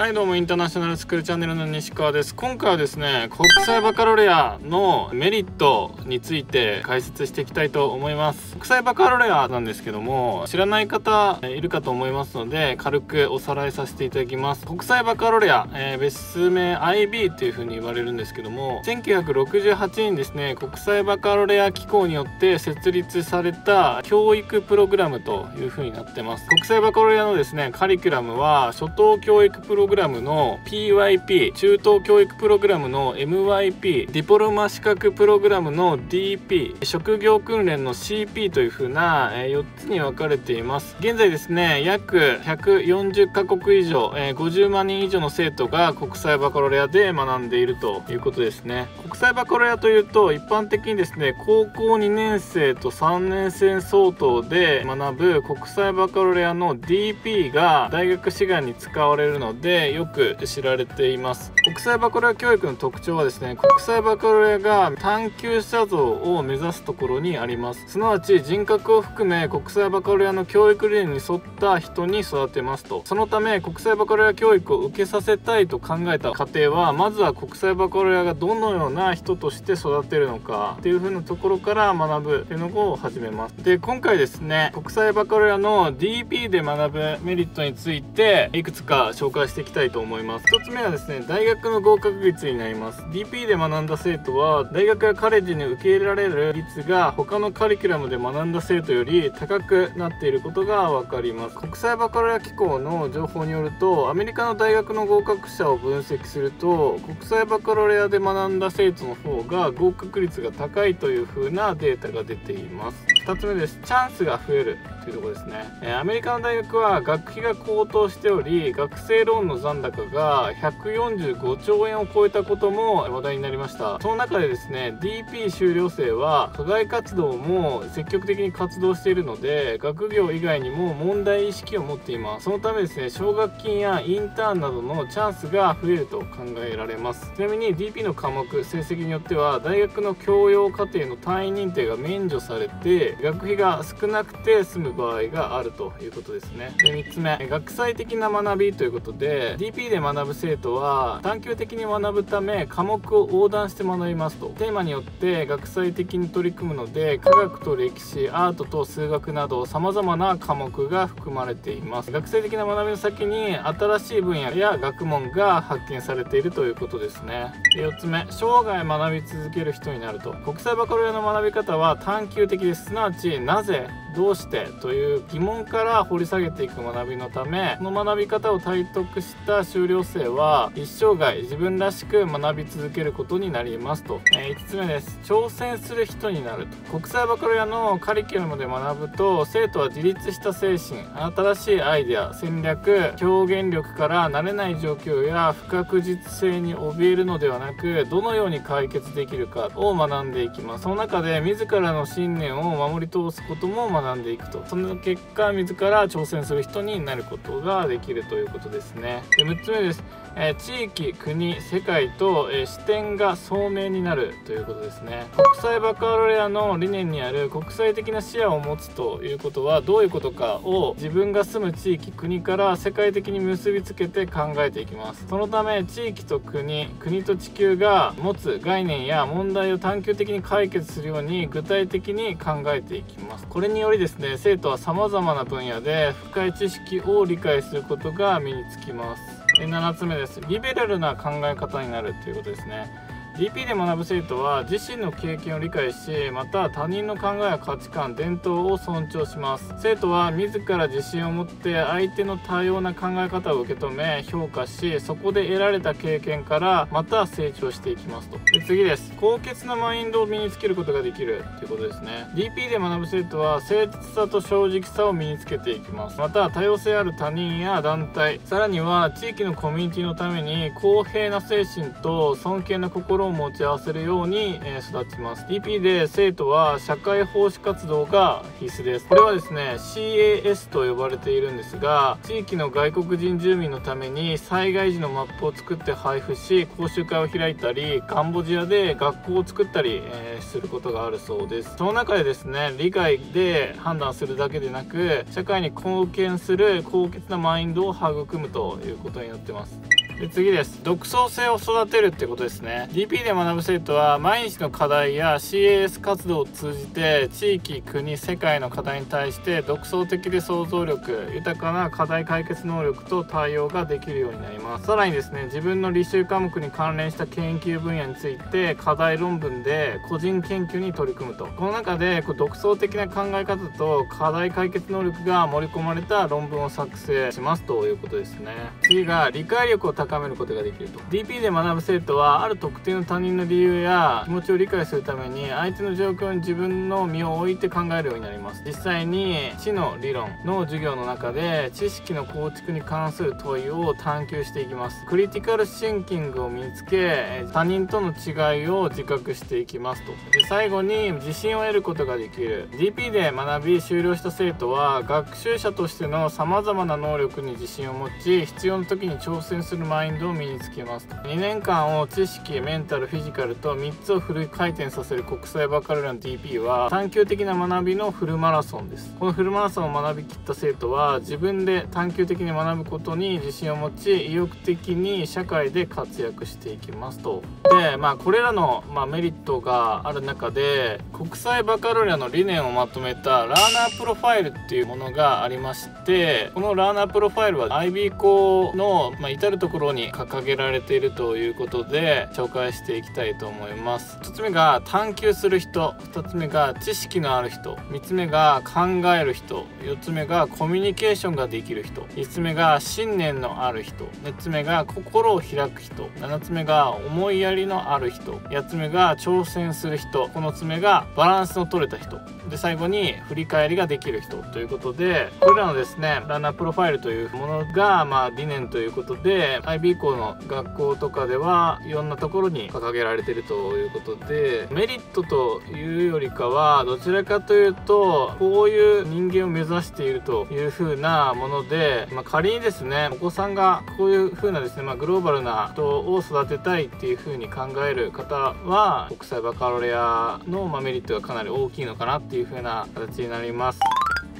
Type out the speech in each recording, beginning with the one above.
はいどうもインターナショナルスクールチャンネルの西川です。今回はですね国際バカロレアのメリットについて解説していきたいと思います。国際バカロレアなんですけども知らない方いるかと思いますので軽くおさらいさせていただきます。国際バカロレア、えー、別名 IB っていう風に言われるんですけども1968年ですね国際バカロレア機構によって設立された教育プログラムという風になってます。国際バカロレアのですねカリキュラムは初等教育プログラムの PYP 中等教育プログラムの MYP ディプロマ資格プログラムの DP 職業訓練の CP という風な4つに分かれています。現在ですね約140カ国以上50万人以上の生徒が国際バカロレアで学んでいるということですね。国際バカロレアというと一般的にですね高校2年生と3年生相当で学ぶ国際バカロレアの DP が大学志願に使われるのでよく知られています。国際バカロレア教育の特徴はですね国際バカロレアが探求者像を目指すところにあります。すなわち人格を含め国際バカロレアの教育理念に沿った人に育てますと。そのため国際バカロレア教育を受けさせたいと考えた過程はまずは国際バカロレアがどのような人として育てるのかっていう風なところから学ぶっていうのを始めます。で今回ですね国際バカロレアの DP で学ぶメリットについていくつか紹介していきたいと思います。1つ目はですね大学の合格率になります。DP で学んだ生徒は大学やカレッジに受け入れられる率が他のカリキュラムで学んだ生徒より高くなっていることが分かります。国際バカロレア機構の情報によるとアメリカの大学の合格者を分析すると国際バカロレアで学んだ生徒の方が合格率が高いという風なデータが出ています。2つ目です。チャンスが増える。いうところですね、えアメリカの大学は学費が高騰しており学生ローンの残高が145兆円を超えたことも話題になりました。その中でですね DP 修了生は課外活動も積極的に活動しているので学業以外にも問題意識を持っています。そのためですね奨学金やインターンなどのチャンスが増えると考えられます。ちなみに DP の科目成績によっては大学の教養課程の単位認定が免除されて学費が少なくて済む場合があるということですね。で3つ目。学際的な学びということで DP で学ぶ生徒は探究的に学ぶため科目を横断して学びますと。テーマによって学際的に取り組むので科学と歴史アートと数学など様々な科目が含まれています。学際的な学びの先に新しい分野や学問が発見されているということですね。で4つ目。生涯学び続ける人になると。国際バカロレアの学び方は探究的です。すなわちなぜどうしてという疑問から掘り下げていく学びのためこの学び方を体得した修了生は一生涯自分らしく学び続けることになりますと、えー、5つ目です。挑戦する人になる。と国際バカロレアのカリキュラムで学ぶと生徒は自立した精神新しいアイデア戦略表現力から慣れない状況や不確実性に怯えるのではなくどのように解決できるかを学んでいきます。その中で自らの信念を守り通すことも学んでいくと。その結果自ら挑戦する人になることができるということですね。で6つ目です。え、地域国世界と、え、視点が聡明になるということですね。国際バカロレアの理念にある国際的な視野を持つということはどういうことかを自分が住む地域国から世界的に結びつけて考えていきます。そのため地域と国国と地球が持つ概念や問題を探究的に解決するように具体的に考えていきます。これによりですね生徒は様々な分野で深い知識を理解することが身につきます。7つ目です。リベラルな考え方になるということですね。DP で学ぶ生徒は自身の経験を理解しまた他人の考えや価値観伝統を尊重します。生徒は自ら自信を持って相手の多様な考え方を受け止め評価しそこで得られた経験からまた成長していきますと。で次です。高潔なマインドを身につけることができる。ということですね。DP で学ぶ生徒は誠実さと正直さを身につけていきます。また多様性ある他人や団体さらには地域のコミュニティのために公平な精神と尊敬な心心を持ち合わせるように、え育ちます。DP で生徒は社会奉仕活動が必須です。これはですね CAS と呼ばれているんですが地域の外国人住民のために災害時のマップを作って配布し講習会を開いたりカンボジアで学校を作ったり、え、することがあるそうです。その中でですね理解で判断するだけでなく社会に貢献する高潔なマインドを育むということになってます。で次です。独創性を育てるってことですね。DP で学ぶ生徒は毎日の課題や CAS 活動を通じて地域国世界の課題に対して独創的で想像力豊かな課題解決能力と対応ができるようになります。さらにですね自分の履修科目に関連した研究分野について課題論文で個人研究に取り組むと。この中でこう独創的な考え方と課題解決能力が盛り込まれた論文を作成しますということですね。次が理解力を高高めることができると。DP で学ぶ生徒はある特定の他人の理由や気持ちを理解するために相手の状況に自分の身を置いて考えるようになります。実際に知の理論の授業の中で知識の構築に関する問いを探求していきます。クリティカルシンキングを身につけ他人との違いを自覚していきますと。で最後に自信を得ることができる。DP で学び終了した生徒は学習者としての様々な能力に自信を持ち必要な時に挑戦する前マインドを身につけます。2年間を知識メンタルフィジカルと3つをフル回転させる国際バカルラン TP は探究的な学びのフルマラソンです。このフルマラソンを学びきった生徒は自分で探究的に学ぶことに自信を持ち意欲的に社会で活躍していきますと。でまあこれらの、まあ、メリットがある中で国際バカロレアの理念をまとめた learner profile っていうものがありましてこの learner profile は IB 校の、まあ、至る所に掲げられているということで紹介していきたいと思います。1つ目が探求する人。2つ目が知識のある人。3つ目が考える人。4つ目がコミュニケーションができる人。5つ目が信念のある人。6つ目が心を開く人。7つ目が思いやりのある人。8つ目が挑戦する人。9つ目がバランスの取れた人。で最後に振り返りができる人。ということでこれらのですね learner profile というものがまあ理念ということで IB 校の学校とかではいろんなところに掲げられているということでメリットというよりかはどちらかというとこういう人間を目指しているという風なもので、まあ、仮にですねお子さんがこういう風なですね、まあ、グローバルな人を育てたいっていう風に考える方は国際バカロレアの、まメリットがかなり大きいのかなっていう風な形になります。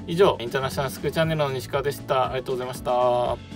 以上インターナショナルスクールチャンネルの西川でした。ありがとうございました。